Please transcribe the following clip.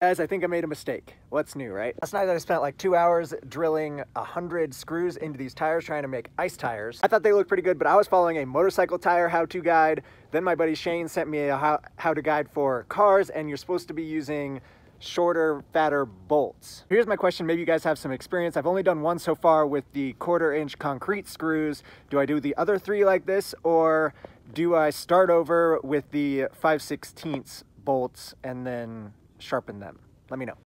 Guys, I think I made a mistake. What's new, right? Last night I spent like two hours drilling a hundred screws into these tires trying to make ice tires. I thought they looked pretty good, but I was following a motorcycle tire how-to guide. Then my buddy Shane sent me a how-to guide for cars, and you're supposed to be using shorter, fatter bolts. Here's my question, maybe you guys have some experience. I've only done one so far with the quarter inch concrete screws. Do I do the other three like this, or do I start over with the 5 16 bolts and then sharpen them? Let me know.